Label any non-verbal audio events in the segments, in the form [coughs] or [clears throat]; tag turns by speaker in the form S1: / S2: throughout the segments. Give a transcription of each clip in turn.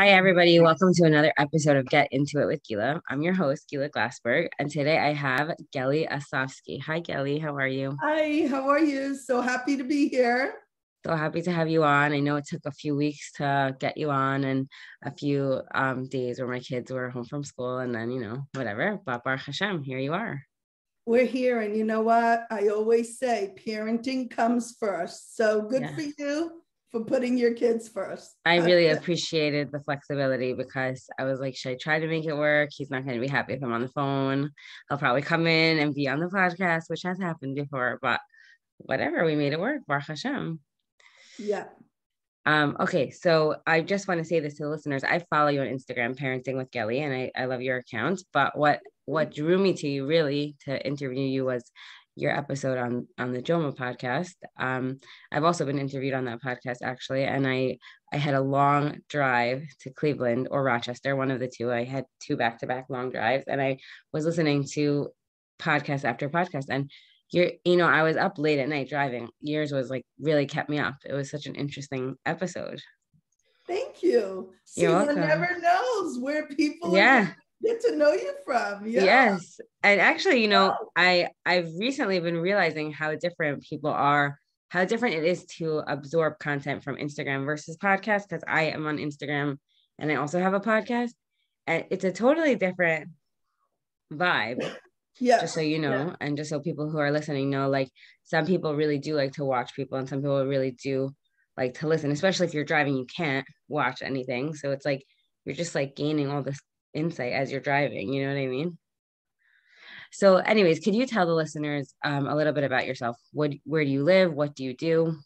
S1: Hi, everybody. Welcome to another episode of Get INTUIT with Gila. I'm your host, Gila Glassberg, and today I have Gelly Asovski. Hi, Gelly. How are you?
S2: Hi, how are you? So happy to be here.
S1: So happy to have you on. I know it took a few weeks to get you on and a few um, days where my kids were home from school, and then, you know, whatever. But Baruch Hashem, here you are.
S2: We're here, and you know what? I always say parenting comes first. So good yeah. for you for putting your kids first.
S1: I really [laughs] appreciated the flexibility because I was like, should I try to make it work? He's not going to be happy if I'm on the phone. He'll probably come in and be on the podcast, which has happened before, but whatever, we made it work. Baruch Hashem.
S2: Yeah.
S1: Um, okay, so I just want to say this to the listeners. I follow you on Instagram, Parenting with Gelly, and I, I love your account. But what what drew me to you really to interview you was your episode on on the Joma podcast. Um, I've also been interviewed on that podcast actually, and I I had a long drive to Cleveland or Rochester, one of the two. I had two back to back long drives, and I was listening to podcast after podcast, and you're you know I was up late at night driving. Yours was like really kept me up. It was such an interesting episode.
S2: Thank you. See, one never knows where people
S1: yeah
S2: get to know you from. Yeah.
S1: Yes. And actually, you know, I I've recently been realizing how different people are, how different it is to absorb content from Instagram versus podcast because I am on Instagram and I also have a podcast and it's a totally different vibe.
S2: Yeah.
S1: Just so you know, yeah. and just so people who are listening know, like some people really do like to watch people and some people really do like to listen, especially if you're driving, you can't watch anything. So it's like you're just like gaining all this insight as you're driving. You know what I mean? So, anyways, could you tell the listeners um, a little bit about yourself? What, where do you live? What do you do?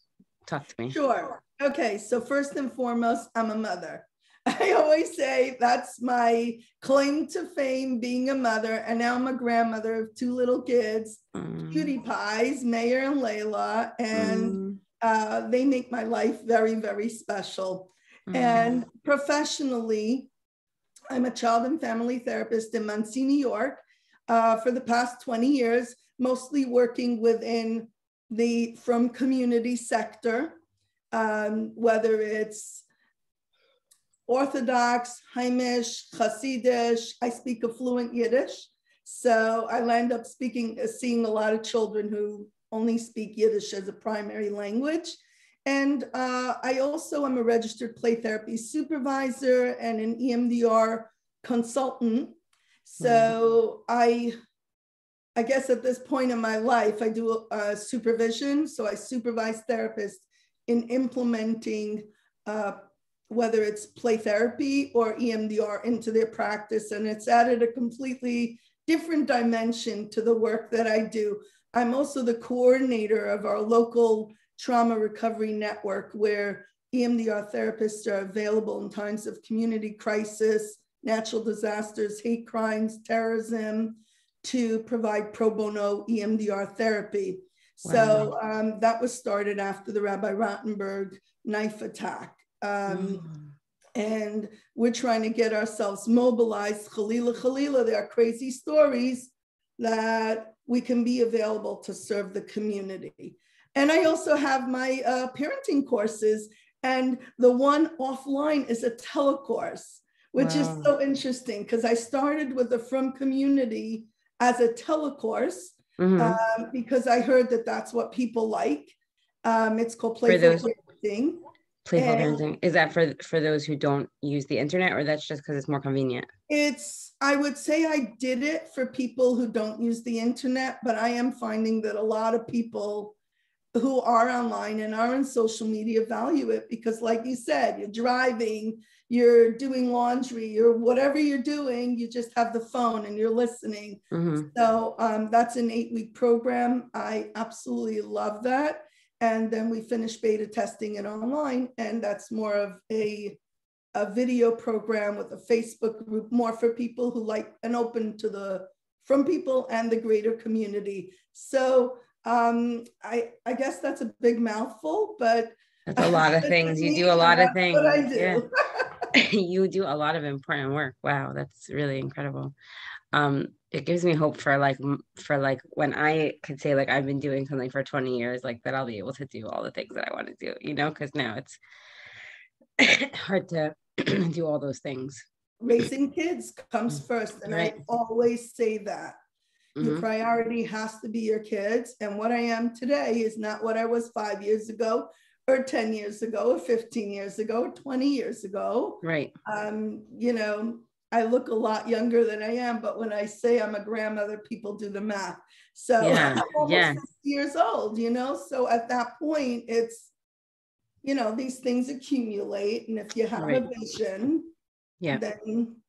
S1: Talk to me.
S2: Sure. Okay. So, first and foremost, I'm a mother. [laughs] I always say that's my claim to fame being a mother. And now I'm a grandmother of two little kids, mm. cutie pies, Mayor and Layla. And mm. uh, they make my life very, very special. Mm. And professionally, I'm a child and family therapist in Monsey, New York, uh, for the past 20 years, mostly working within the frum community sector, um, whether it's Orthodox, Heimish, Hasidish. I speak a fluent Yiddish. So I land up speaking, seeing a lot of children who only speak Yiddish as a primary language. And uh, I also am a registered play therapy supervisor and an EMDR consultant. So mm-hmm. I, I guess at this point in my life, I do uh, supervision. So I supervise therapists in implementing uh, whether it's play therapy or EMDR into their practice. And it's added a completely different dimension to the work that I do. I'm also the coordinator of our local trauma recovery network where EMDR therapists are available in times of community crisis, natural disasters, hate crimes, terrorism, to provide pro bono EMDR therapy. Wow. So um, that was started after the Rabbi Rottenberg knife attack. Um, mm. And we're trying to get ourselves mobilized. Khalila, Khalila, there are crazy stories that we can be available to serve the community. And I also have my uh, parenting courses, and the one offline is a telecourse, which wow. is so interesting because I started with the Frum community as a telecourse mm-hmm. um, because I heard that that's what people like. Um, it's called Playful Parenting.
S1: Playful and parenting is that for for those who don't use the internet, or that's just because it's more convenient?
S2: It's I would say I did it for people who don't use the internet, but I am finding that a lot of people who are online and are in social media value it because like you said you're driving you're doing laundry or whatever you're doing you just have the phone and you're listening. Mm-hmm. so um, that's an eight week program. I absolutely love that. And then we finish beta testing it online and that's more of a a video program with a facebook group more for people who like and open to the frum people and the greater community. So um, I, I guess that's a big mouthful, but
S1: that's a lot of [laughs] things. You do a lot of things. What I do. Yeah. [laughs] [laughs] you do a lot of important work. Wow, that's really incredible. Um, it gives me hope for like for like when I could say like I've been doing something for 20 years, like that I'll be able to do all the things that I want to do, you know, because now it's [coughs] hard to [clears throat] do all those things.
S2: Raising kids comes first. And
S1: Right.
S2: I always say that. Your
S1: Mhm.
S2: priority has to be your kids. And what I am today is not what I was five years ago, or 10 years ago, or 15 years ago, or 20 years ago.
S1: Right.
S2: Um, you know, I look a lot younger than I am, but when I say I'm a grandmother, people do the math. So
S1: Yeah,
S2: I'm almost
S1: yeah.
S2: 60 years old, you know. So at that point, it's you know, these things accumulate. And if you have a vision,
S1: Yeah.
S2: then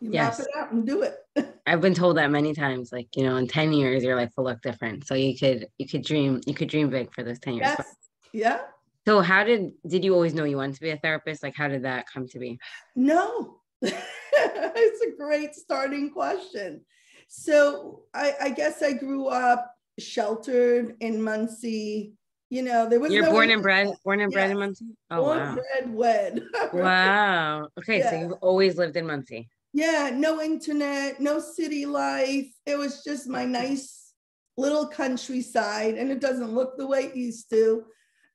S2: you
S1: Yes.
S2: map it out and do it. [laughs]
S1: I've been told that many times. Like, you know, in 10 years your life will look different. So you could you could dream, you could dream big for those 10 years.
S2: yes. Yeah.
S1: So how did did you always know you wanted to be a therapist? Like how did that come to be?
S2: No, [laughs] it's a great starting question. So I, I guess I grew up sheltered in Monsey. You know, there was
S1: You're
S2: no
S1: born and bred, born and bred in Monsey? Oh
S2: born,
S1: wow.
S2: bred, wed. [laughs]
S1: Wow. Okay, so you've always lived in Monsey.
S2: Yeah, no internet, no city life. It was just my nice little countryside, and it doesn't look the way it used to.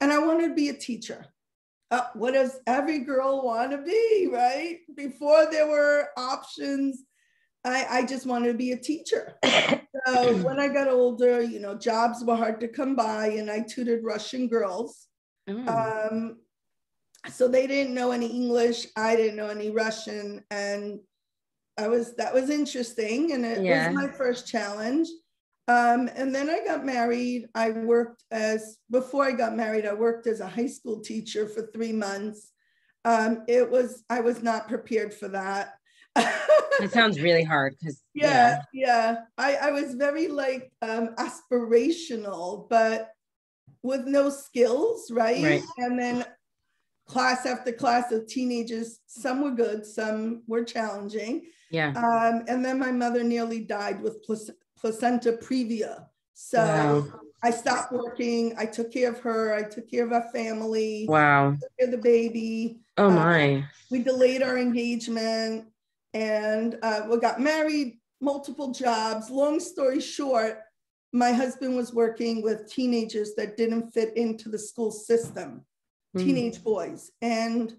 S2: And I wanted to be a teacher. Uh, what does every girl want to be, right? Before there were options, I, I just wanted to be a teacher. [coughs] So when I got older, you know, jobs were hard to come by, and I tutored Russian girls.
S1: Oh,
S2: Um, so they didn't know any English. I didn't know any Russian, and I was that was interesting, and it
S1: Yeah.
S2: was my first challenge. Um, and then I got married. I worked as before I got married. I worked as a high school teacher for three months. Um, it was I was not prepared for that. [laughs]
S1: it sounds really hard because
S2: yeah yeah i i was very like um aspirational but with no skills right,
S1: Right.
S2: and then class after class of teenagers some were good some were challenging
S1: yeah.
S2: um and then my mother nearly died with plac- placenta previa so
S1: Wow.
S2: i stopped working i took care of her i took care of our family
S1: Wow.
S2: took care of the baby
S1: Oh
S2: Uh,
S1: my.
S2: we delayed our engagement and uh, we got married multiple jobs long story short my husband was working with teenagers that didn't fit into the school system. Teenage boys. And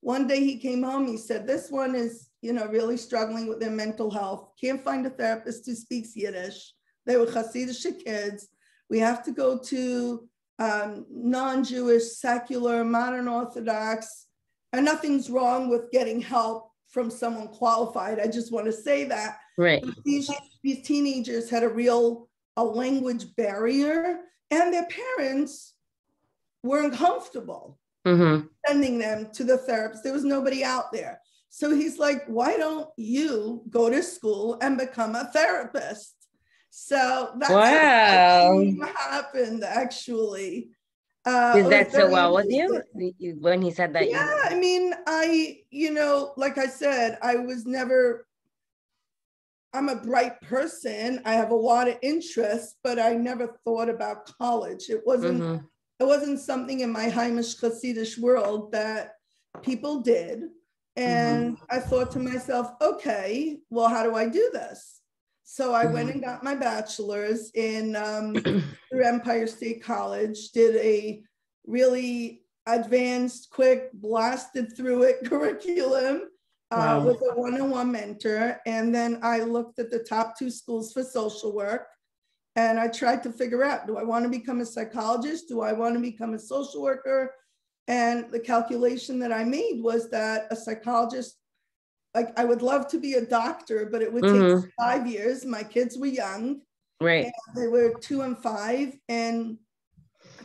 S2: one day he came home he said this one is you know really struggling with their mental health. Can't find a therapist who speaks yiddish. They were hasidic kids. We have to go to um, non-jewish secular modern orthodox and nothing's wrong with getting help from someone qualified. I just want to say that
S1: Right.
S2: these, these teenagers had a real a language barrier, and their parents were uncomfortable
S1: Mm-hmm.
S2: sending them to the therapist. There was nobody out there. So he's like, why don't you go to school and become a therapist? So that's
S1: Wow.
S2: what happened actually. Uh,
S1: Is that so well with you? You- When he said that, you-
S2: Yeah, I mean, I, you know, like I said, I was never, I'm a bright person. I have a lot of interests, but I never thought about college. It wasn't,
S1: Mhm.
S2: It wasn't something in my Heimish Hasidish world that people did. And I thought to myself, okay, well, how do I do this? So I went and got my bachelor's in um, [clears throat] through Empire State College, did a really advanced, quick, blasted through it [laughs] curriculum uh,
S1: Wow.
S2: with a one-on-one mentor. And then I looked at the top two schools for social work. And I tried to figure out, do I want to become a psychologist? Do I want to become a social worker? And the calculation that I made was that a psychologist, like I would love to be a doctor, but it would
S1: Mhm.
S2: take five years. My kids were young
S1: right.
S2: they were two and five and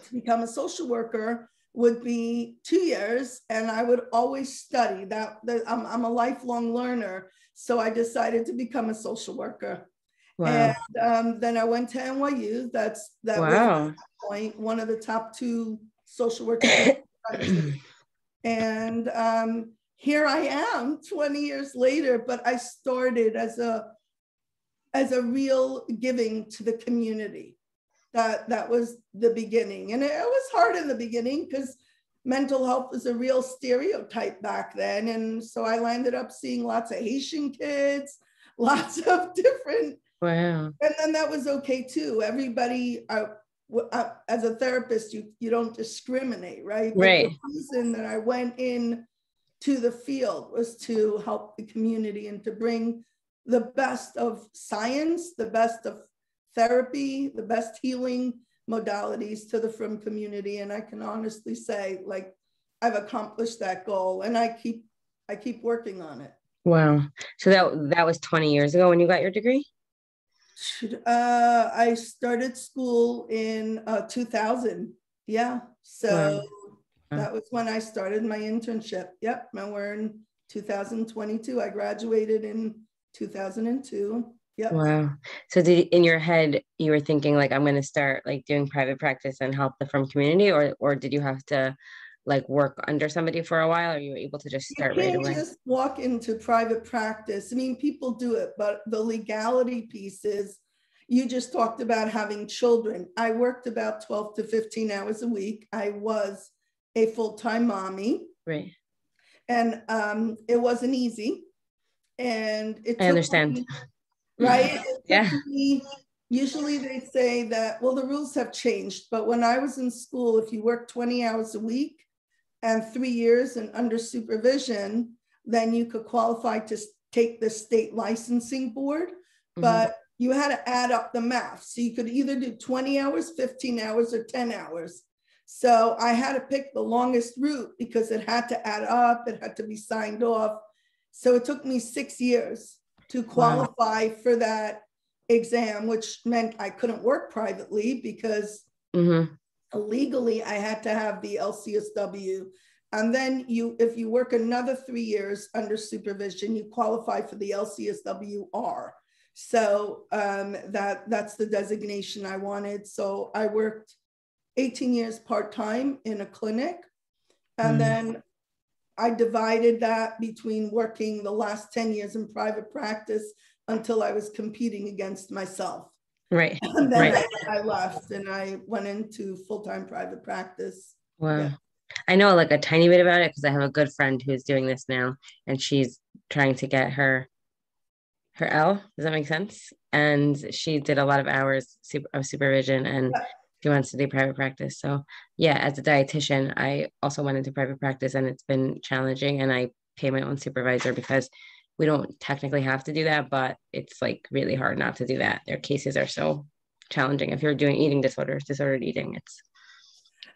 S2: to become a social worker would be two years and i would always study that, that I'm, I'm a lifelong learner so i decided to become a social worker
S1: Wow.
S2: and um, then i went to nyu that's that was at
S1: Wow.
S2: that point one of the top two social workers in the [clears throat] country. and um, here i am 20 years later but i started as a as a real giving to the community. That that was the beginning, and it, it was hard in the beginning because mental health was a real stereotype back then, and so I landed up seeing lots of Haitian kids, [laughs] lots of different,
S1: Wow.
S2: and then that was okay too. Everybody, uh, uh, as a therapist, you you don't discriminate, right? But
S1: Right.
S2: The reason that I went in to the field was to help the community and to bring the best of science, the best of therapy, the best healing modalities to the frum community. And I can honestly say, like, I've accomplished that goal and I keep I keep working on it.
S1: Wow. So that that was 20 years ago when you got your degree?
S2: Uh, I started school in uh, 2000. Yeah. So wow. that was when I started my internship. Yep. And we're in 2022. I graduated in 2002. Yep.
S1: Wow. So did in your head you were thinking like I'm going to start like doing private practice and help the frum community or or did you have to like work under somebody for a while? Or are you able to just start
S2: you
S1: right away?
S2: You just walk into private practice. I mean, people do it, but the legality piece is you just talked about having children. I worked about 12 to 15 hours a week. I was a full-time mommy.
S1: Right.
S2: And um, it wasn't easy. And it
S1: I understand.
S2: Me, [laughs] right?
S1: yeah.
S2: Me, usually they say that, well, the rules have changed. But when I was in school, if you work 20 hours a week, and three years and under supervision, then you could qualify to take the state licensing board. Mm-hmm. But you had to add up the math. So you could either do 20 hours, 15 hours, or 10 hours. So I had to pick the longest route because it had to add up, it had to be signed off. So it took me six years to qualify wow. for that exam, which meant I couldn't work privately because mm-hmm legally I had to have the LCSW. And then you, if you work another three years under supervision, you qualify for the LCSWR. So um, that that's the designation I wanted. So I worked 18 years part-time in a clinic. And mm. then I divided that between working the last 10 years in private practice until I was competing against myself.
S1: Right. [laughs]
S2: And then
S1: right.
S2: I, I, left and I went into full time private practice.
S1: Wow. Yeah. I know like a tiny bit about it because I have a good friend who's doing this now and she's trying to get her her L. Does that make sense? And she did a lot of hours of supervision and yeah. she wants to do private practice. So yeah, as a dietitian, I also went into private practice and it's been challenging and I pay my own supervisor because we don't technically have to do that, but it's like really hard not to do that. Their cases are so challenging. If you're doing eating disorders, disordered eating, it's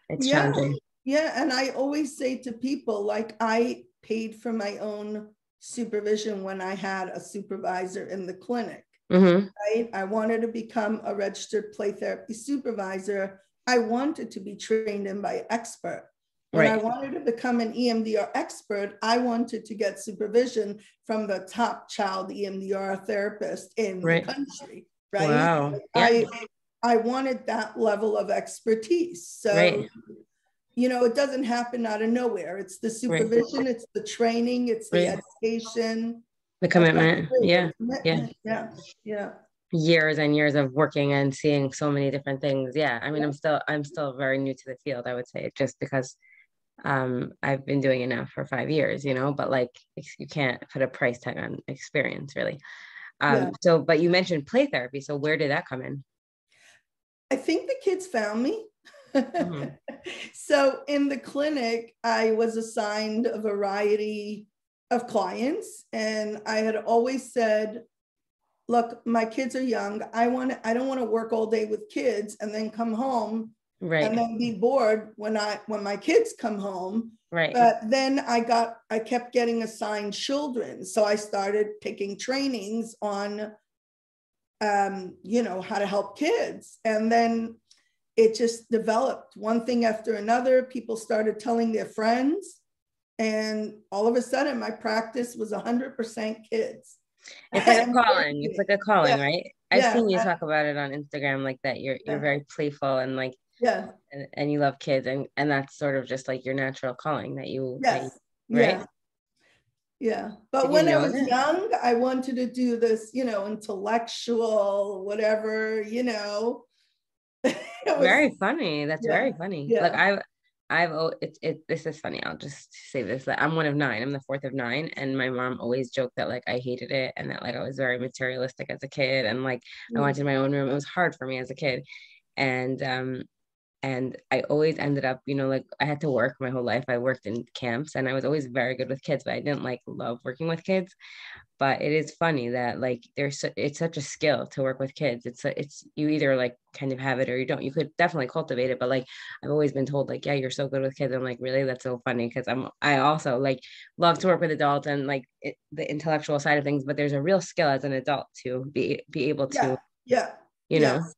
S1: it's
S2: yeah.
S1: challenging.
S2: Yeah, and I always say to people, like I paid for my own supervision when I had a supervisor in the clinic. Mm-hmm. Right, I wanted to become a registered play therapy supervisor. I wanted to be trained in by expert. When right. I wanted to become an EMDR expert, I wanted to get supervision from the top child EMDR therapist in right. the country. Right.
S1: Wow.
S2: I I wanted that level of expertise. So right. you know, it doesn't happen out of nowhere. It's the supervision, it's the training, it's the education.
S1: The commitment. Yeah.
S2: Yeah. Yeah. Yeah
S1: years and years of working and seeing so many different things yeah i mean i'm still i'm still very new to the field i would say just because um, I've been doing it now for five years, you know, but like you can't put a price tag on experience really. Um, yeah. So, but you mentioned play therapy. So, where did that come in?
S2: I think the kids found me. Mm-hmm. [laughs] so, in the clinic, I was assigned a variety of clients, and I had always said, "Look, my kids are young. I want. To, I don't want to work all day with kids and then come home
S1: right.
S2: And then be bored when i when my kids come home.
S1: Right.
S2: But then i got i kept getting assigned children. So i started taking trainings on um you know how to help kids. And then it just developed one thing after another. People started telling their friends. And all of a sudden my practice was 100% kids.
S1: It's like a calling. It's like a calling yeah. right? I've yeah. seen you talk about it on Instagram like that. You're you're very playful and like
S2: yeah
S1: and, and you love kids and and that's sort of just like your natural calling that you
S2: yes.
S1: That you, right
S2: yeah yeah but Did when i was young i wanted to do this you know intellectual whatever you know [laughs]
S1: was, very funny that's yeah. very funny yeah. like i've I've oh it, it this is funny. I'll just say this that I'm one of nine. I'm the fourth of nine, and my mom always joked that like I hated it and that like I was very materialistic as a kid and like mm. I wanted my own room. It was hard for me as a kid, and um and I always ended up, you know, like I had to work my whole life. I worked in camps and I was always very good with kids, but I didn't like love working with kids. But it is funny that like there's it's such a skill to work with kids. It's it's you either like kind of have it or you don't. You could definitely cultivate it, but like I've always been told like, yeah, you're so good with kids. I'm like, really? That's so funny because I'm I also like love to work with adults and like it, the intellectual side of things, but there's a real skill as an adult to be be able to
S2: yeah, yeah.
S1: you
S2: yes.
S1: know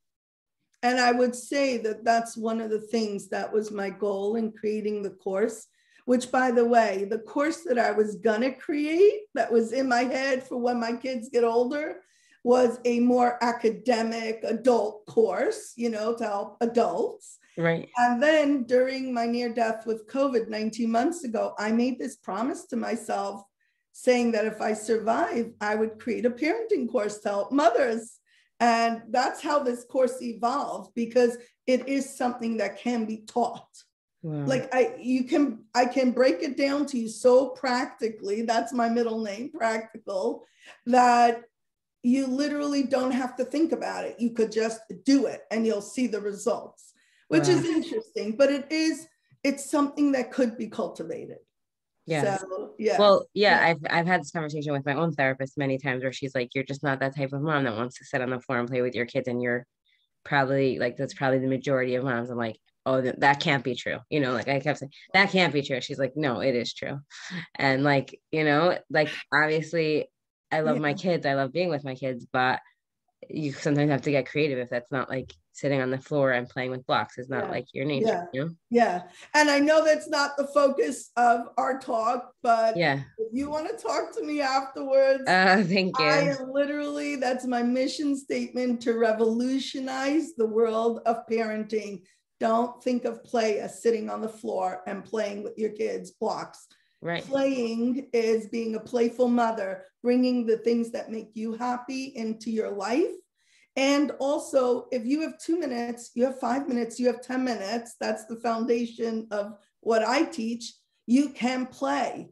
S2: and I would say that that's one of the things that was my goal in creating the course, which, by the way, the course that I was going to create that was in my head for when my kids get older was a more academic adult course, you know, to help adults.
S1: Right.
S2: And then during my near death with COVID 19 months ago, I made this promise to myself saying that if I survive, I would create a parenting course to help mothers. And that's how this course evolved because it is something that can be taught. Wow. Like I you can I can break it down to you so practically. That's my middle name, practical, that you literally don't have to think about it. You could just do it and you'll see the results, which wow. is interesting, but it is it's something that could be cultivated.
S1: Yeah. So, yeah. Well, yeah, I've I've had this conversation with my own therapist many times where she's like, You're just not that type of mom that wants to sit on the floor and play with your kids. And you're probably like that's probably the majority of moms. I'm like, oh, that, that can't be true. You know, like I kept saying, that can't be true. She's like, no, it is true. And like, you know, like obviously I love yeah. my kids. I love being with my kids, but you sometimes have to get creative if that's not like sitting on the floor and playing with blocks is not yeah. like your nature.
S2: Yeah.
S1: You know?
S2: yeah. And I know that's not the focus of our talk, but
S1: yeah,
S2: if you want to talk to me afterwards,
S1: uh, [laughs] thank you.
S2: I literally, that's my mission statement to revolutionize the world of parenting. Don't think of play as sitting on the floor and playing with your kids blocks.
S1: Right.
S2: Playing is being a playful mother, bringing the things that make you happy into your life and also, if you have two minutes, you have five minutes, you have 10 minutes, that's the foundation of what I teach, you can play.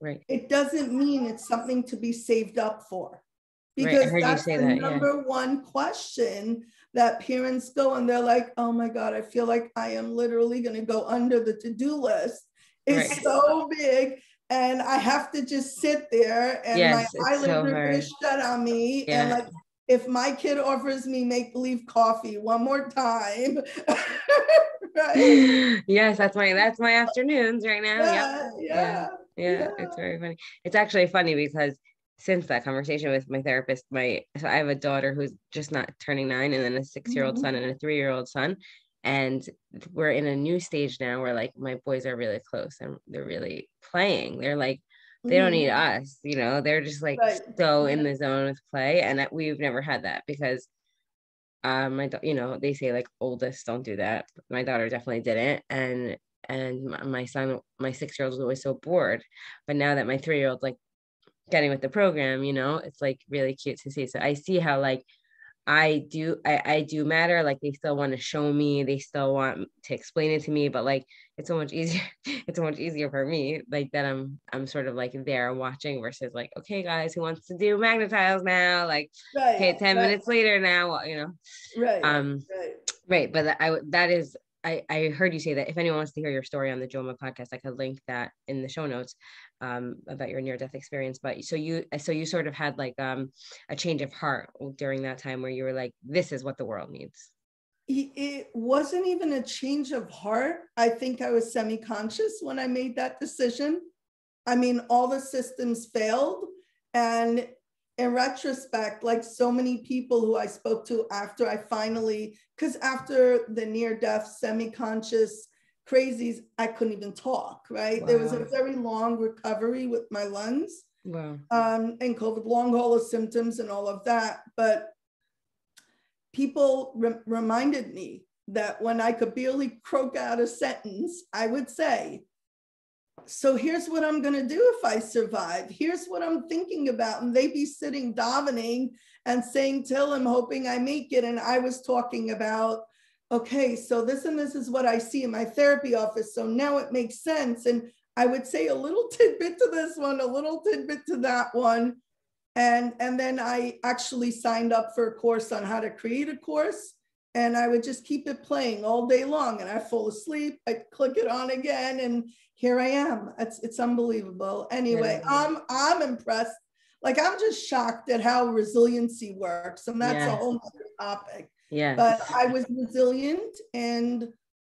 S1: Right.
S2: It doesn't mean it's something to be saved up for. Because right. that's the that, number yeah. one question that parents go and they're like, oh my God, I feel like I am literally going to go under the to do list. It's right. so big and I have to just sit there and yes, my eyelids so are shut on me yeah. and like if my kid offers me make believe coffee one more time [laughs]
S1: right? yes that's my that's my afternoons right now
S2: yeah, yep. yeah, yeah,
S1: yeah yeah it's very funny it's actually funny because since that conversation with my therapist my so i have a daughter who's just not turning nine and then a six year old mm-hmm. son and a three year old son and we're in a new stage now where like my boys are really close and they're really playing. They're like they don't need mm-hmm. us you know? They're just like right. so in the zone with play. And we've never had that because um my you know they say like oldest don't do that. My daughter definitely didn't. And and my son my six year old was always so bored. But now that my three year old like getting with the program you know it's like really cute to see. So i see how like I do I, I do matter. Like they still want to show me, they still want to explain it to me, but like it's so much easier. [laughs] It's so much easier for me, like that I'm I'm sort of like there watching versus like, okay, guys, who wants to do Magna-Tiles now? Like, right, okay, 10 right. minutes later now, you know.
S2: Right.
S1: Um
S2: right.
S1: right. But I that is I, I heard you say that if anyone wants to hear your story on the Joma podcast, I could link that in the show notes um, about your near death experience. But so you so you sort of had like um, a change of heart during that time where you were like, this is what the world needs.
S2: It wasn't even a change of heart. I think I was semi-conscious when I made that decision. I mean, all the systems failed. And in retrospect, like so many people who I spoke to after I finally, because after the near death, semi conscious crazies, I couldn't even talk, right? Wow. There was a very long recovery with my lungs.
S1: Wow.
S2: Um, and COVID, long haul of symptoms and all of that. But people re- reminded me that when I could barely croak out a sentence, I would say, so here's what I'm going to do if I survive. Here's what I'm thinking about. And they'd be sitting davening and saying Tehillim, hoping I make it. And I was talking about, okay, so this and this is what I see in my therapy office. So now it makes sense. And I would say a little [laughs] tidbit to this one, a little tidbit to that one. And, and then I actually signed up for a course on how to create a course. and I would just keep it playing all day long. And I fall asleep. I click it on again, and here I am. It's it's unbelievable. Anyway, yeah. I'm I'm impressed. Like I'm just shocked at how resiliency works, and that's yes. a whole other topic.
S1: Yeah.
S2: But I was resilient, and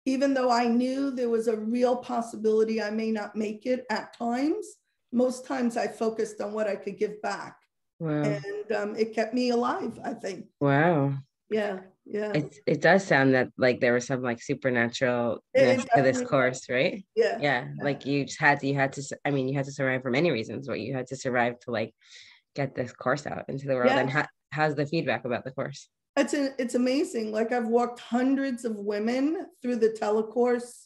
S2: even though I knew there was a real possibility I may not make it at times, most times I focused on what I could give back. Wow. And um, it kept me alive, I think.
S1: Wow.
S2: Yeah. Yeah.
S1: It, it does sound that like there was some like supernatural to this course, right?
S2: Yeah.
S1: yeah. Yeah. Like you just had to, you had to, I mean, you had to survive for many reasons, but you had to survive to like get this course out into the world. Yeah. And how, how's the feedback about the course?
S2: It's a, it's amazing. Like I've walked hundreds of women through the telecourse.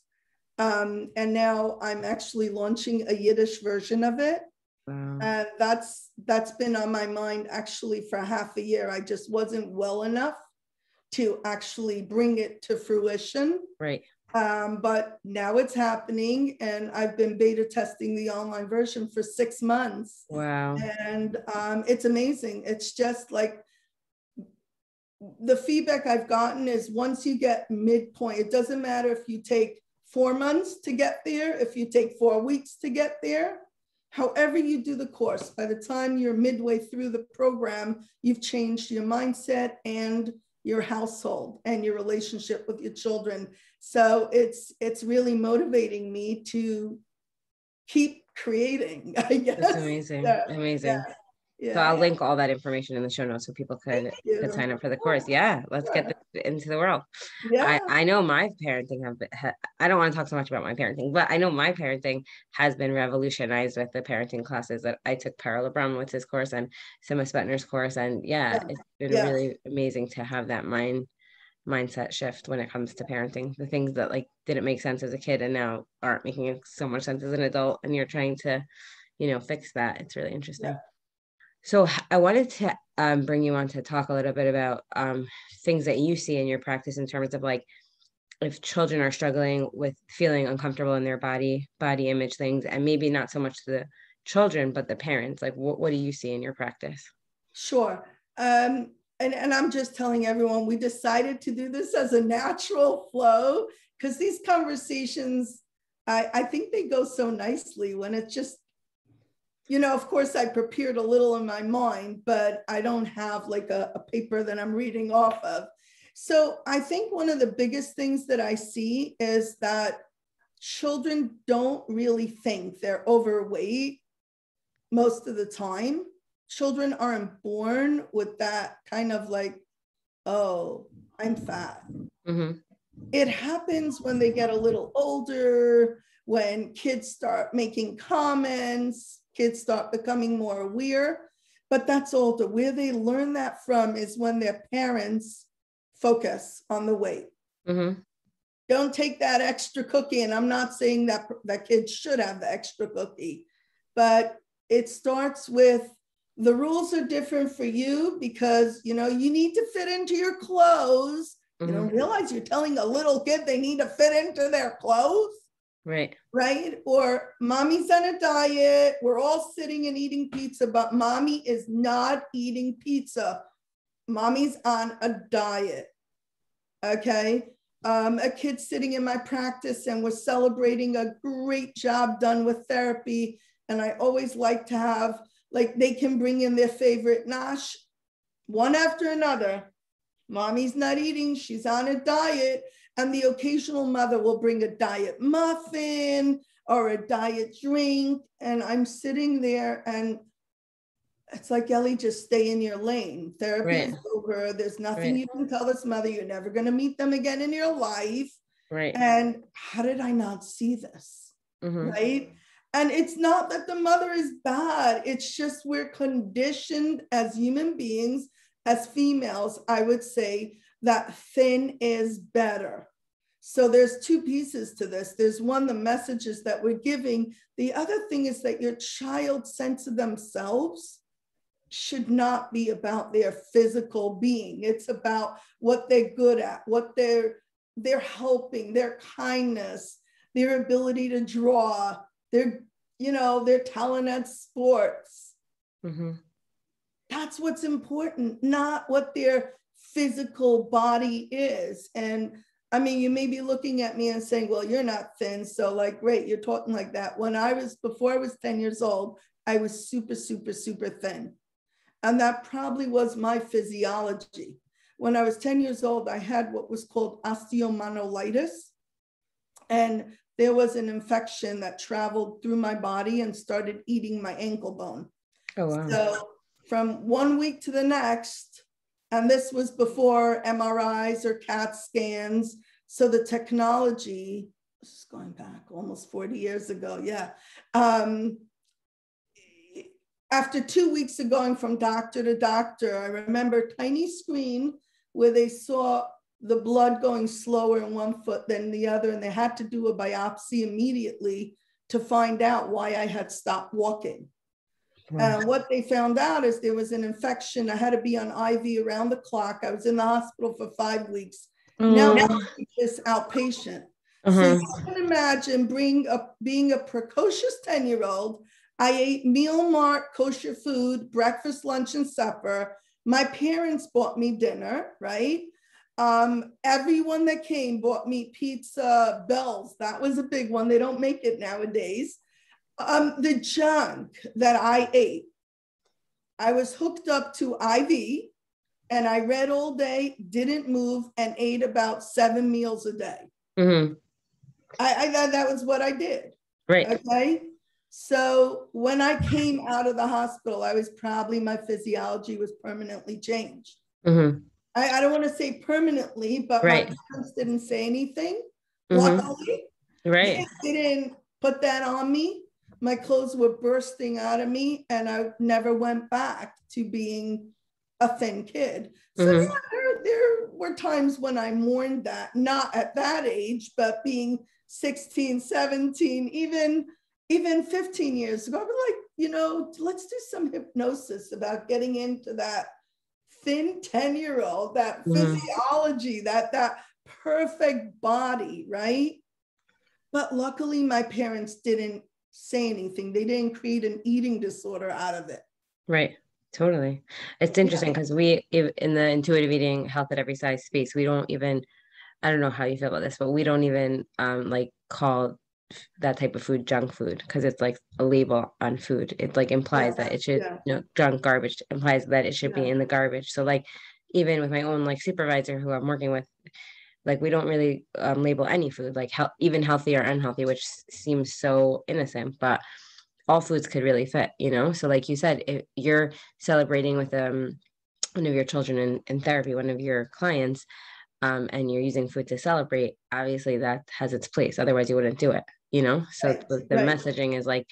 S2: Um, and now I'm actually launching a Yiddish version of it. Wow. And that's that's been on my mind actually for half a year. I just wasn't well enough to actually bring it to fruition.
S1: Right.
S2: Um, but now it's happening, and I've been beta testing the online version for six months.
S1: Wow.
S2: And um, it's amazing. It's just like the feedback I've gotten is once you get midpoint, it doesn't matter if you take four months to get there, if you take four weeks to get there, however you do the course, by the time you're midway through the program, you've changed your mindset and your household and your relationship with your children. So it's it's really motivating me to keep creating. I guess.
S1: That's amazing. [laughs] Yeah. Amazing. Yeah. Yeah. So I'll link all that information in the show notes so people could, could sign up for the course. Yeah, let's get this into the world. Yeah. I, I know my parenting have been, ha, I don't want to talk so much about my parenting, but I know my parenting has been revolutionized with the parenting classes that I took parallel with his course and Sima Spetner's course. And yeah, yeah. it's been yeah. really amazing to have that mind mindset shift when it comes to parenting. The things that like didn't make sense as a kid and now aren't making so much sense as an adult and you're trying to, you know, fix that. It's really interesting. So I wanted to um, bring you on to talk a little bit about um, things that you see in your practice in terms of like if children are struggling with feeling uncomfortable in their body, body image things, and maybe not so much the children, but the parents. Like, what, what do you see in your practice?
S2: Sure. Um, and, and I'm just telling everyone, we decided to do this as a natural flow because these conversations, I, I think they go so nicely when it's just you know, of course, I prepared a little in my mind, but I don't have like a, a, paper that I'm reading off of. So I think one of the biggest things that I see is that children don't really think they're overweight most of the time. Children aren't born with that kind of like, oh, I'm fat. Mm-hmm. It happens when they get a little older, when kids start making comments, kids start becoming more aware. But that's older. Where they learn that from is when their parents focus on the weight. Mm-hmm. Don't take that extra cookie. And I'm not saying that that kids should have the extra cookie, but it starts with the rules are different for you because you know you need to fit into your clothes. Mm-hmm. You don't mm-hmm. realize you're telling a little kid they need to fit into their clothes.
S1: Right.
S2: Right. Or mommy's on a diet. We're all sitting and eating pizza, but mommy is not eating pizza. Mommy's on a diet. Okay. Um, a kid sitting in my practice and we're celebrating a great job done with therapy. And I always like to have, like, they can bring in their favorite nash one after another. Mommy's not eating, she's on a diet. And the occasional mother will bring a diet muffin or a diet drink. And I'm sitting there and it's like Ellie, just stay in your lane. Therapy right. is over. There's nothing right. you can tell this mother. You're never going to meet them again in your life.
S1: Right.
S2: And how did I not see this? Mm-hmm. Right. And it's not that the mother is bad. It's just we're conditioned as human beings, as females, I would say, that thin is better. So there's two pieces to this. There's one, the messages that we're giving. The other thing is that your child's sense of themselves should not be about their physical being. It's about what they're good at, what they're they're helping, their kindness, their ability to draw, their you know, their talent at sports. Mm-hmm. That's what's important, not what their physical body is. And I mean, you may be looking at me and saying, well, you're not thin. So, like, great, you're talking like that. When I was, before I was 10 years old, I was super, super, super thin. And that probably was my physiology. When I was 10 years old, I had what was called osteomyelitis. And there was an infection that traveled through my body and started eating my ankle bone. Oh, wow. So, from one week to the next, and this was before MRIs or CAT scans. So the technology, this is going back almost 40 years ago, yeah. Um, after two weeks of going from doctor to doctor, I remember tiny screen where they saw the blood going slower in one foot than the other, and they had to do a biopsy immediately to find out why I had stopped walking. And what they found out is there was an infection. I had to be on IV around the clock. I was in the hospital for five weeks. Mm. Now I'm this outpatient. Uh-huh. So you can imagine being a, being a precocious 10 year old. I ate Meal Mart kosher food, breakfast, lunch, and supper. My parents bought me dinner, right? Um, everyone that came bought me pizza bells. That was a big one. They don't make it nowadays. Um, the junk that I ate, I was hooked up to IV and I read all day, didn't move, and ate about seven meals a day. Mm-hmm. I, I that, that was what I did.
S1: Right.
S2: Okay. So when I came out of the hospital, I was probably my physiology was permanently changed. Mm-hmm. I, I, don't want to say permanently, but right. my parents didn't say anything. Mm-hmm. Luckily,
S1: right.
S2: They didn't put that on me my clothes were bursting out of me and I never went back to being a thin kid. So mm-hmm. yeah, there, there were times when I mourned that, not at that age, but being 16, 17, even even 15 years ago, I was like, you know, let's do some hypnosis about getting into that thin 10 year old, that mm-hmm. physiology, that that perfect body, right? But luckily, my parents didn't say anything. They didn't create an eating disorder out of it.
S1: Right. Totally. It's interesting because yeah. we, in the intuitive eating health at every size space, we don't even, I don't know how you feel about this, but we don't even um, like call that type of food junk food because it's like a label on food. It like implies yeah. that it should, yeah. you know, junk garbage implies that it should be in the garbage. So like, even with my own like supervisor who I'm working with, like we don't really um, label any food like he- even healthy or unhealthy which seems so innocent but all foods could really fit you know so like you said if you're celebrating with um one of your children in, in therapy one of your clients um, and you're using food to celebrate obviously that has its place otherwise you wouldn't do it you know so right. the, the right. messaging is like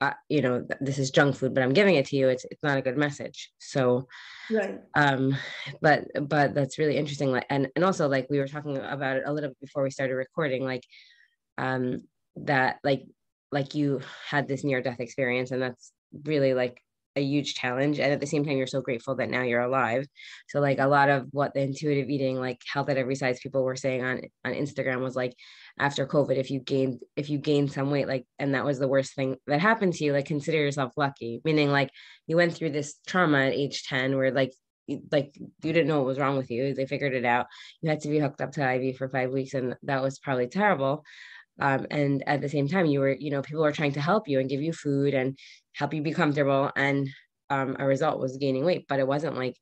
S1: uh, you know this is junk food but i'm giving it to you. It's it's not a good message. So
S2: right.
S1: um but but that's really interesting. Like and and also like we were talking about it a little bit before we started recording like um that like like you had this near death experience and that's really like a huge challenge and at the same time you're so grateful that now you're alive. So like a lot of what the intuitive eating like health at every size people were saying on on instagram was like after covid if you gained if you gained some weight like and that was the worst thing that happened to you like consider yourself lucky. Meaning like you went through this trauma at age 10 where like like you didn't know what was wrong with you. They figured it out. You had to be hooked up to iv for five weeks and that was probably terrible. Um, and at the same time you were you know people were trying to help you and give you food and help you be comfortable and um, a result was gaining weight but it wasn't like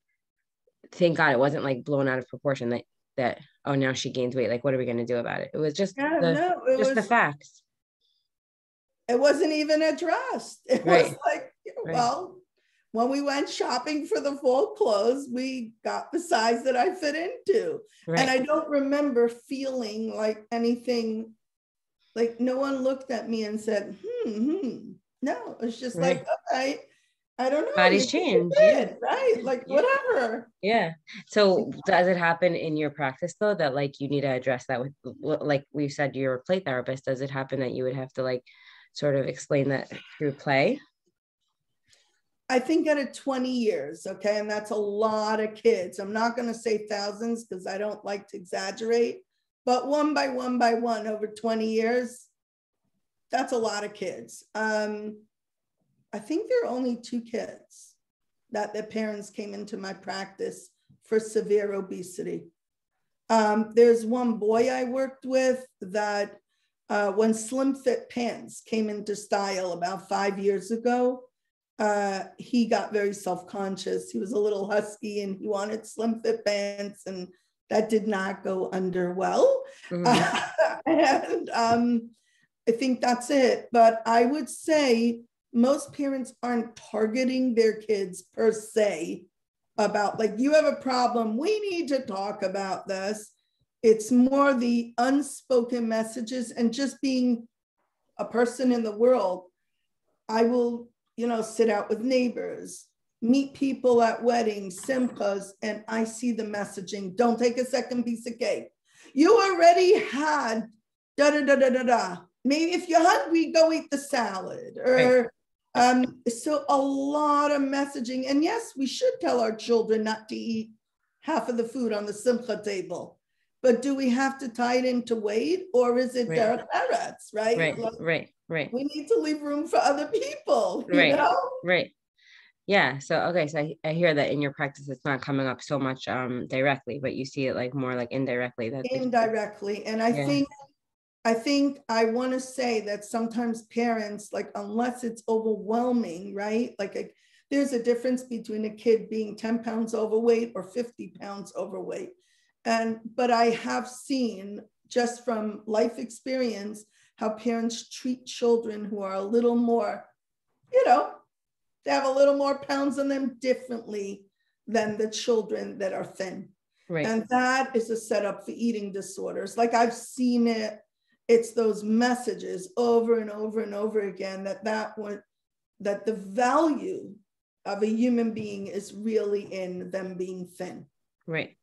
S1: thank god it wasn't like blown out of proportion that that oh now she gains weight like what are we going to do about it it was just yeah, the, no, it just was, the facts
S2: it wasn't even addressed it right. was like right. well when we went shopping for the fall clothes we got the size that i fit into right. and i don't remember feeling like anything like no one looked at me and said, hmm, hmm. No, it's just right. like, okay, I don't know.
S1: Bodies change. Yeah.
S2: Right. Like yeah. whatever.
S1: Yeah. So does it happen in your practice though that like you need to address that with like we said you're a play therapist? Does it happen that you would have to like sort of explain that through play?
S2: I think at a 20 years, okay, and that's a lot of kids. I'm not going to say thousands because I don't like to exaggerate, but one by one by one over 20 years, that's a lot of kids. Um, I think there are only two kids that their parents came into my practice for severe obesity. Um, there's one boy I worked with that uh, when slim fit pants came into style about five years ago, uh, he got very self conscious. He was a little husky and he wanted slim fit pants, and that did not go under well. Mm-hmm. [laughs] and um, I think that's it. But I would say most parents aren't targeting their kids per se about like you have a problem we need to talk about this. It's more the unspoken messages and just being a person in the world. I will you know sit out with neighbors meet people at weddings simchas and i see the messaging don't take a second piece of cake. You already had da da da da da da maybe if you're hungry go eat the salad or um, so a lot of messaging. And yes, we should tell our children not to eat half of the food on the simcha table. But do we have to tie it into weight or is it right. derech eretz, right?
S1: Right, like, right, right.
S2: We need to leave room for other people, [laughs]
S1: right,
S2: know?
S1: right. Yeah. So okay. So I, I hear that in your practice, it's not coming up so much um directly, but you see it like more like indirectly.
S2: That indirectly, and I yeah. think I think I want to say that sometimes parents, like, unless it's overwhelming, right? Like, a, there's a difference between a kid being 10 pounds overweight or 50 pounds overweight. And, but I have seen just from life experience how parents treat children who are a little more, you know, they have a little more pounds on them differently than the children that are thin. Right. And that is a setup for eating disorders. Like I've seen it it's those messages over and over and over again that that one that the value of a human being is really in them being thin.
S1: Right.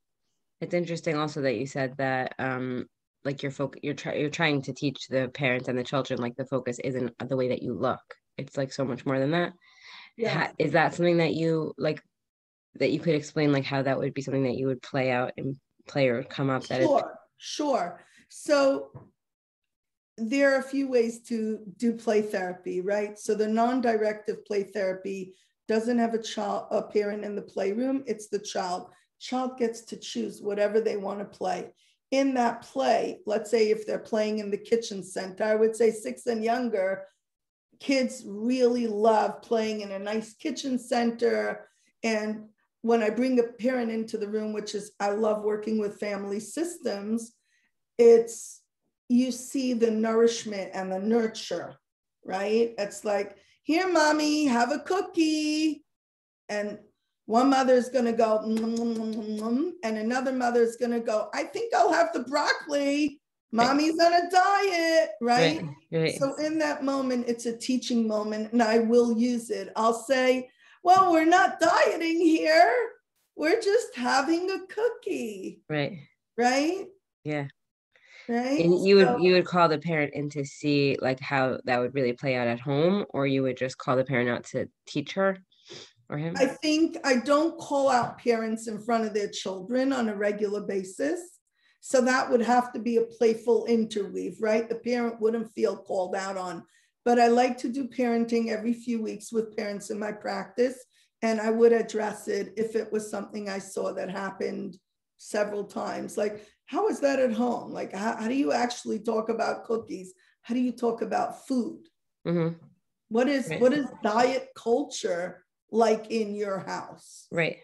S1: It's interesting also that you said that um like you're folk you're trying you're trying to teach the parents and the children like the focus isn't the way that you look. It's like so much more than that. Yeah. is that something that you like that you could explain like how that would be something that you would play out and play or come up that
S2: sure sure. So there are a few ways to do play therapy, right? So the non-directive play therapy doesn't have a child a parent in the playroom, it's the child. Child gets to choose whatever they want to play. In that play, let's say if they're playing in the kitchen center, I would say six and younger, kids really love playing in a nice kitchen center. And when I bring a parent into the room, which is I love working with family systems, it's you see the nourishment and the nurture, right? It's like, here, mommy, have a cookie. And one mother's going to go, mm-hmm, and another mother's going to go, I think I'll have the broccoli. Mommy's on a diet, right? Right, right? So in that moment, it's a teaching moment, and I will use it. I'll say, Well, we're not dieting here. We're just having a cookie.
S1: Right.
S2: Right.
S1: Yeah.
S2: Right.
S1: And you would so, you would call the parent in to see like how that would really play out at home, or you would just call the parent out to teach her or him?
S2: I think I don't call out parents in front of their children on a regular basis. So that would have to be a playful interweave, right? The parent wouldn't feel called out on. But I like to do parenting every few weeks with parents in my practice. And I would address it if it was something I saw that happened several times. Like, how is that at home? Like, how, how do you actually talk about cookies? How do you talk about food? Mm-hmm. What is right. what is diet culture like in your house?
S1: Right.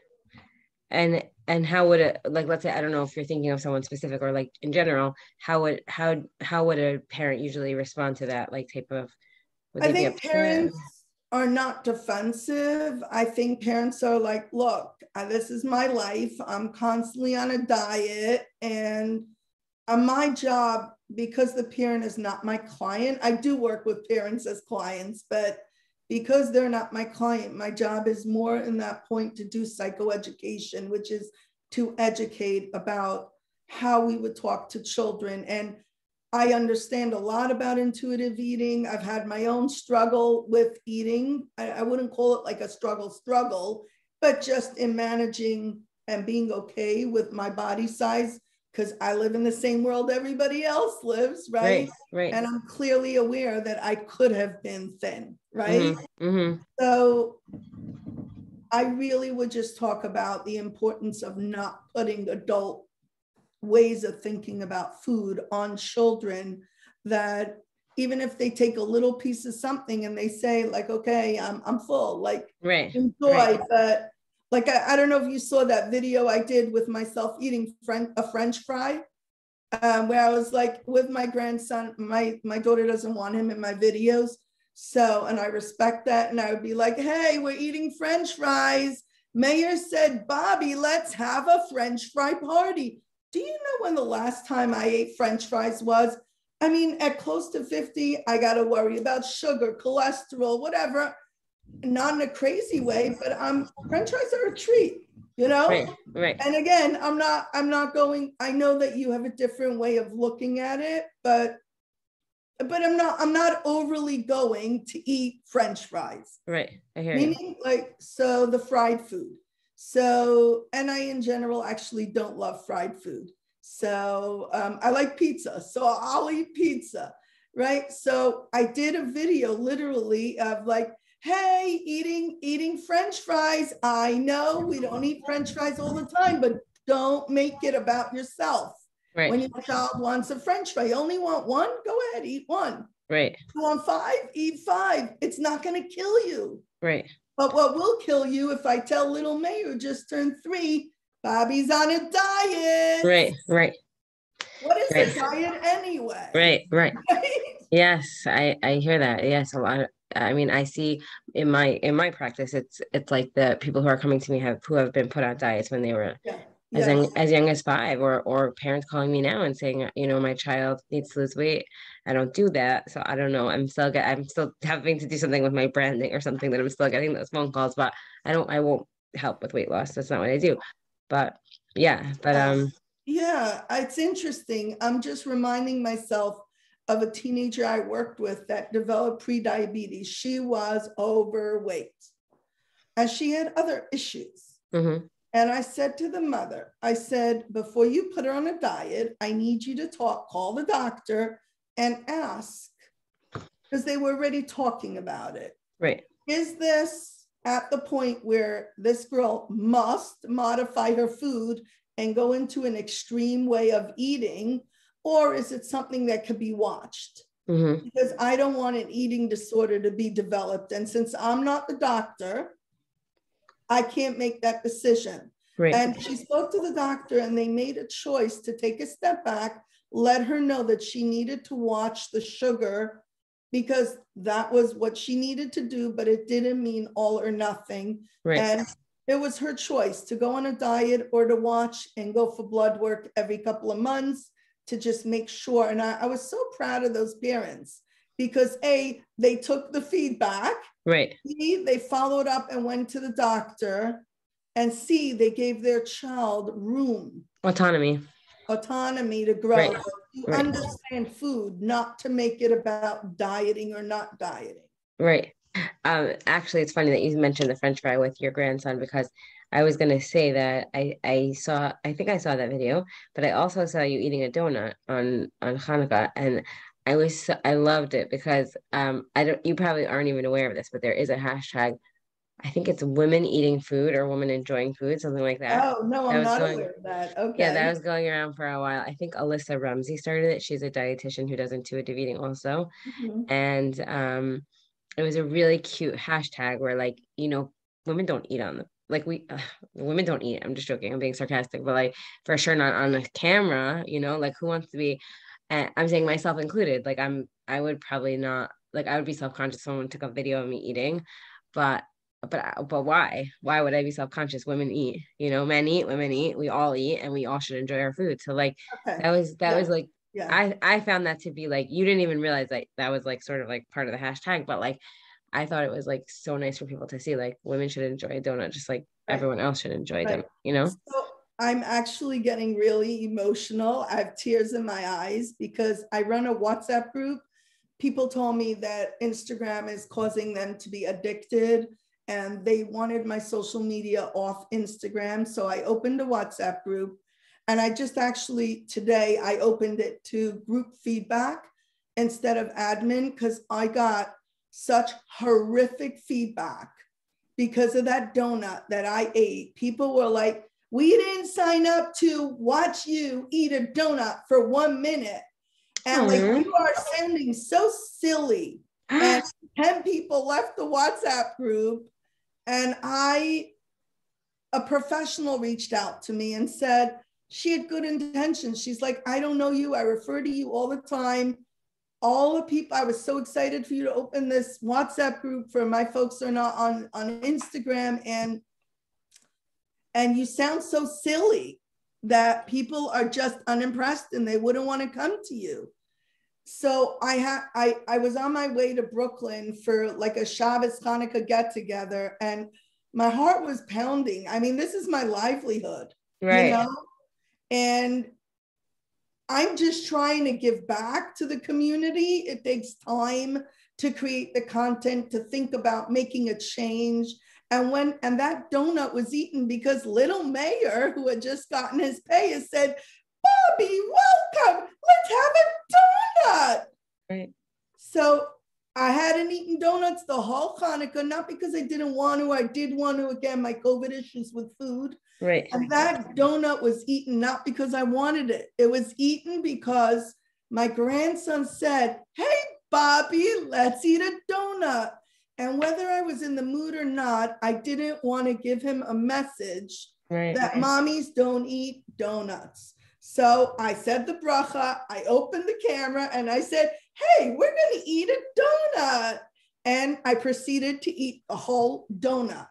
S1: And and how would it like let's say I don't know if you're thinking of someone specific or like in general, how would how how would a parent usually respond to that like type of
S2: I think parents are not defensive. I think parents are like, look, this is my life. I'm constantly on a diet. And uh, my job, because the parent is not my client, I do work with parents as clients, but because they're not my client, my job is more in that point to do psychoeducation, which is to educate about how we would talk to children. And I understand a lot about intuitive eating. I've had my own struggle with eating. I, I, wouldn't call it like a struggle, struggle, but just in managing and being okay with my body size because I live in the same world everybody else lives, right?
S1: right? Right.
S2: And I'm clearly aware that I could have been thin, right?
S1: Mm-hmm. Mm-hmm.
S2: So I really would just talk about the importance of not putting adult ways of thinking about food on children that even if they take a little piece of something and they say like okay i'm, I'm full like
S1: right
S2: enjoy
S1: right.
S2: but like I, I don't know if you saw that video i did with myself eating french, a french fry um, where i was like with my grandson my my daughter doesn't want him in my videos so and i respect that and i would be like hey we're eating french fries mayor said bobby let's have a french fry party do you know when the last time i ate french fries was I mean, at close to 50, I got to worry about sugar, cholesterol, whatever. Not in a crazy way, but I'm French fries are a treat, you know.
S1: Right, right.
S2: And again, I'm not. I'm not going. I know that you have a different way of looking at it, but but I'm not. I'm not overly going to eat French fries.
S1: Right. I hear
S2: Meaning,
S1: you.
S2: like, so the fried food. So, and I in general actually don't love fried food. So um, I like pizza, so I'll eat pizza, right? So I did a video literally of like, hey, eating eating French fries. I know we don't eat French fries all the time, but don't make it about yourself.
S1: Right.
S2: When your child wants a French fry, you only want one, go ahead, eat one.
S1: Right.
S2: You want five, eat five. It's not going to kill you.
S1: Right.
S2: But what will kill you if I tell little May who just turned three, Bobby's on a diet.
S1: Right, right.
S2: What is
S1: right.
S2: a diet anyway?
S1: Right, right. [laughs] yes, I I hear that. Yes, a lot. Of, I mean, I see in my in my practice, it's it's like the people who are coming to me have who have been put on diets when they were
S2: yeah.
S1: As
S2: yes.
S1: young as young as five, or or parents calling me now and saying, you know, my child needs to lose weight. I don't do that, so I don't know. I'm still get I'm still [laughs] having to do something with my branding or something that I'm still getting those phone calls, but I don't I won't help with weight loss. That's not what I do but yeah but um
S2: yeah it's interesting i'm just reminding myself of a teenager i worked with that developed pre-diabetes she was overweight and she had other issues
S1: mm-hmm.
S2: And i said to the mother i said before you put her on a diet i need you to talk call the doctor and ask because they were already talking about it
S1: right
S2: is this at the point where this girl must modify her food and go into an extreme way of eating? Or is it something that could be watched?
S1: Mm-hmm.
S2: Because I don't want an eating disorder to be developed. And since I'm not the doctor, I can't make that decision. And she spoke to the doctor, and they made a choice to take a step back, let her know that she needed to watch the sugar because that was what she needed to do, but it didn't mean all or nothing.
S1: Right.
S2: And it was her choice to go on a diet or to watch and go for blood work every couple of months to just make sure. And I, I was so proud of those parents because A, they took the feedback.
S1: Right.
S2: B, they followed up and went to the doctor. And C, they gave their child room.
S1: Autonomy.
S2: Autonomy to grow.
S1: Right
S2: to
S1: right.
S2: understand food, not to make it about dieting or not dieting.
S1: Right. Um, actually, it's funny that you mentioned the French fry with your grandson because I was gonna say that I I saw I think I saw that video, but I also saw you eating a donut on on Hanukkah, and I was I loved it because um I don't you probably aren't even aware of this, but there is a hashtag I think it's women eating food or women enjoying food, something like that.
S2: Oh no, I'm not going, aware of that. Okay.
S1: Yeah, that was going around for a while. I think Alissa Rumsey started it. She's a dietitian who does intuitive eating also. Mm-hmm. And um it was a really cute hashtag where like, you know, women don't eat on the like we uh, women don't eat. I'm just joking. I'm being sarcastic, but like for sure not on the camera, you know, like who wants to be and I'm saying myself included. Like I'm I would probably not like I would be self-conscious if someone took a video of me eating, but but but why why would i be self-conscious women eat you know men eat women eat we all eat and we all should enjoy our food so like okay. that was that yeah. was like yeah. i i found that to be like you didn't even realize that that was like sort of like part of the hashtag but like i thought it was like so nice for people to see like women should enjoy a donut just like right. everyone else should enjoy right. them you know
S2: so i'm actually getting really emotional i have tears in my eyes because i run a whatsapp group people told me that instagram is causing them to be addicted and they wanted my social media off Instagram. So I opened a WhatsApp group and I just actually today I opened it to group feedback instead of admin because I got such horrific feedback because of that donut that I ate. People were like, we didn't sign up to watch you eat a donut for one minute. And like you are sounding so silly. and [gasps] 10 people left the WhatsApp group. And I, a professional reached out to me and said, she had good intentions. She's like, I don't know you. I refer to you all the time. All the people, I was so excited for you to open this WhatsApp group for my folks are not on, on Instagram. And and you sound so silly that people are just unimpressed and they wouldn't want to come to you. So I had I I was on my way to Brooklyn for like a Shabbos Hanukkah get together, and my heart was pounding. I mean, this is my livelihood,
S1: right?
S2: You know? And I'm just trying to give back to the community. It takes time to create the content, to think about making a change. And when and that donut was eaten because little Mayor, who had just gotten his pay, has said, Bobby, welcome. Let's have a donut.
S1: Right.
S2: So I hadn't eaten donuts the whole Hanukkah, not because I didn't want to. I did want to, again, my COVID issues with food.
S1: Right.
S2: And that donut was eaten not because I wanted it. It was eaten because my grandson said, Hey, Bobby, let's eat a donut. And whether I was in the mood or not, I didn't want to give him a message
S1: right.
S2: that mommies don't eat donuts. So I said the bracha, I opened the camera and I said, Hey, we're going to eat a donut. And I proceeded to eat a whole donut.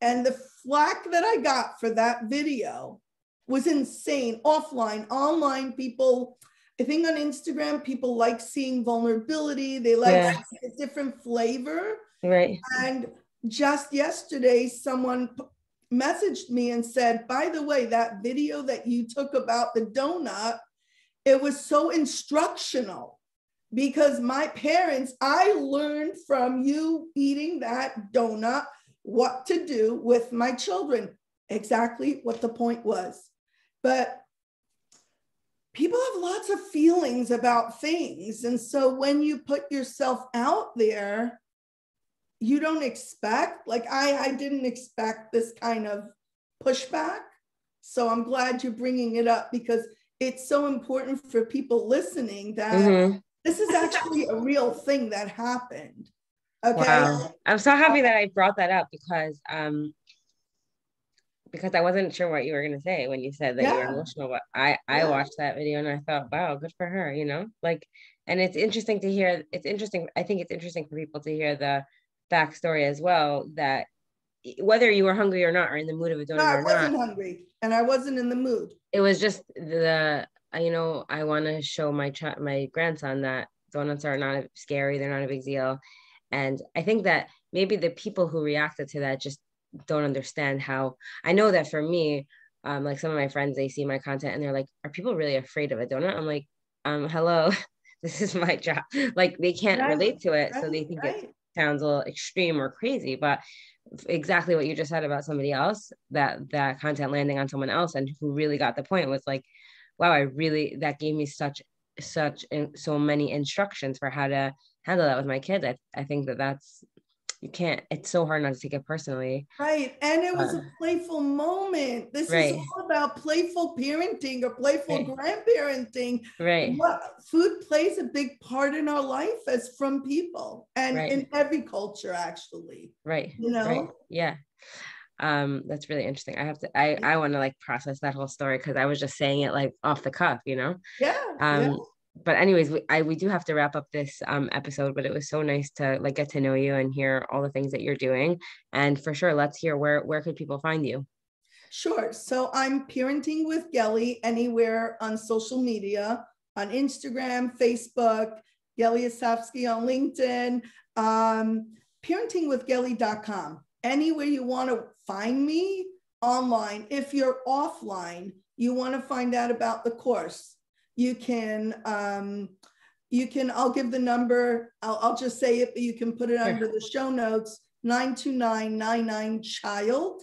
S2: And the flack that I got for that video was insane. Offline, online, people, I think on Instagram, people like seeing vulnerability, they like
S1: Yeah.
S2: a different flavor.
S1: Right.
S2: And just yesterday, someone p- messaged me and said, by the way, that video that you took about the donut, it was so instructional because my parents, I learned from you eating that donut what to do with my children, exactly what the point was. But people have lots of feelings about things. And so when you put yourself out there, you don't expect, like I, I didn't expect this kind of pushback. So I'm glad you're bringing it up because it's so important for people listening that
S1: Mhm.
S2: this is actually a real thing that happened. Okay.
S1: Wow. I'm so happy that I brought that up because um because I wasn't sure what you were gonna say when you said that you were emotional. But I I
S2: Yeah.
S1: watched that video and I thought, wow, good for her. You know, like, and it's interesting to hear. It's interesting. I think it's interesting for people to hear the backstory as well. That whether you were hungry or not, or in the mood of a donut
S2: No, I wasn't
S1: not,
S2: hungry and I wasn't in the mood.
S1: it was just the you know I want to show my child my grandson that donuts are not scary. They're not a big deal. And I think that maybe the people who reacted to that just don't understand how I know that for me, um, like some of my friends, they see my content and they're like, are people really afraid of a donut? I'm like, um, hello, [laughs] this is my job. [laughs] Like they can't
S2: Right,
S1: relate to it. so they
S2: Right,
S1: think it sounds a little extreme or crazy, but exactly what you just said about somebody else, that that content landing on someone else and who really got the point was like, wow, I really that gave me such such in, so many instructions for how to handle that with my kids. I, I think that that's you can't it's so hard not to take it personally.
S2: Right. And it was
S1: Uh,
S2: a playful moment. This
S1: right.
S2: is all about playful parenting or playful
S1: Right.
S2: grandparenting.
S1: Right.
S2: What food plays a big part in our life as frum people and
S1: Right.
S2: in every culture, actually.
S1: Right.
S2: You know?
S1: Yeah. Um, that's really interesting. I have to I I want to like process that whole story because I was just saying it like off the cuff, you know.
S2: Yeah.
S1: Um
S2: yeah.
S1: But anyways, we I we do have to wrap up this um episode, but it was so nice to like get to know you and hear all the things that you're doing. And for sure, let's hear where where could people find you?
S2: Sure. So I'm parenting with Gelly anywhere on social media, on Instagram, Facebook, Gelly Asovski on LinkedIn, um, parentingwithgelly.com. Anywhere you want to find me online. If you're offline, you want to find out about the course. You can, um, you can, I'll give the number, I'll, I'll just say it, but you can put it
S1: Sure.
S2: under the show notes, 92999 child.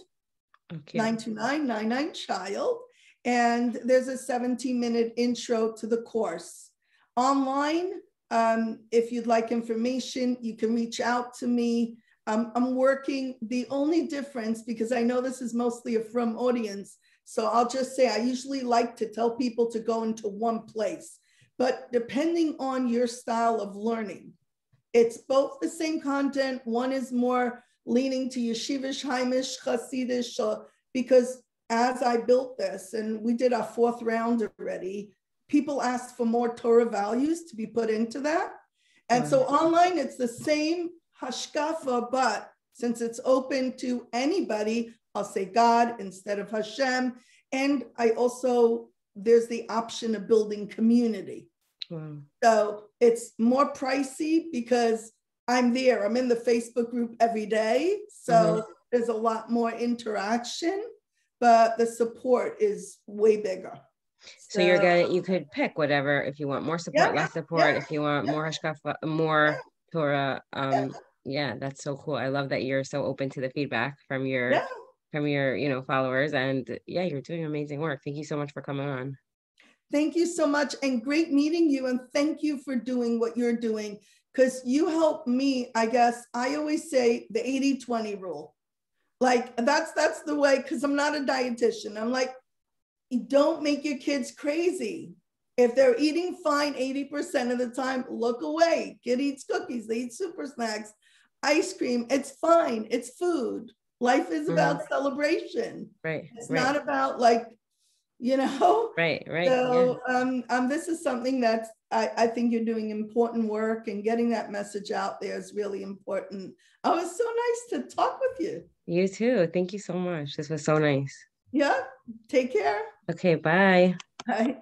S1: Okay.
S2: 92999 child. And there's a 17 minute intro to the course. Online, um, if you'd like information, you can reach out to me. I'm, I'm working. The only difference, because I know this is mostly a frum audience, so I'll just say I usually like to tell people to go into one place. But depending on your style of learning, it's both the same content. One is more leaning to yeshivish, Heimish, Hasidish, because as I built this, and we did our fourth round already, people asked for more Torah values to be put into that. And so online, it's the same hashkafa, but since it's open to anybody, I'll say God instead of Hashem. And I also, there's the option of building community. Wow. So it's more pricey because I'm there. I'm in the Facebook group every day. So mm-hmm. there's a lot more interaction, but the support is way bigger.
S1: So, so you're gonna you could pick whatever if you want more support, yeah, less support, yeah, if you want yeah, more hashkafa, more Torah. Um yeah. that's so cool. I love that you're so open to the feedback from your from your you know followers and yeah, you're doing amazing work. Thank you so much for coming on.
S2: Thank you so much and great meeting you and thank you for doing what you're doing because you help me, I guess. I always say the 80-20 rule. Like that's that's the way because I'm not a dietitian. I'm like don't make your kids crazy. If they're eating fine 80% of the time, look away. Kid eats cookies, they eat super snacks, ice cream. It's fine. It's food. Life is about mm. celebration.
S1: Right.
S2: It's
S1: right.
S2: not about like, you know. [laughs]
S1: Right, right.
S2: So yeah. um, um, this is something that I, I think you're doing important work and getting that message out there is really important. Oh, it was so nice to talk with you.
S1: You too. Thank you so much. This was so nice.
S2: Yeah. Take care.
S1: Okay. Bye.
S2: Bye.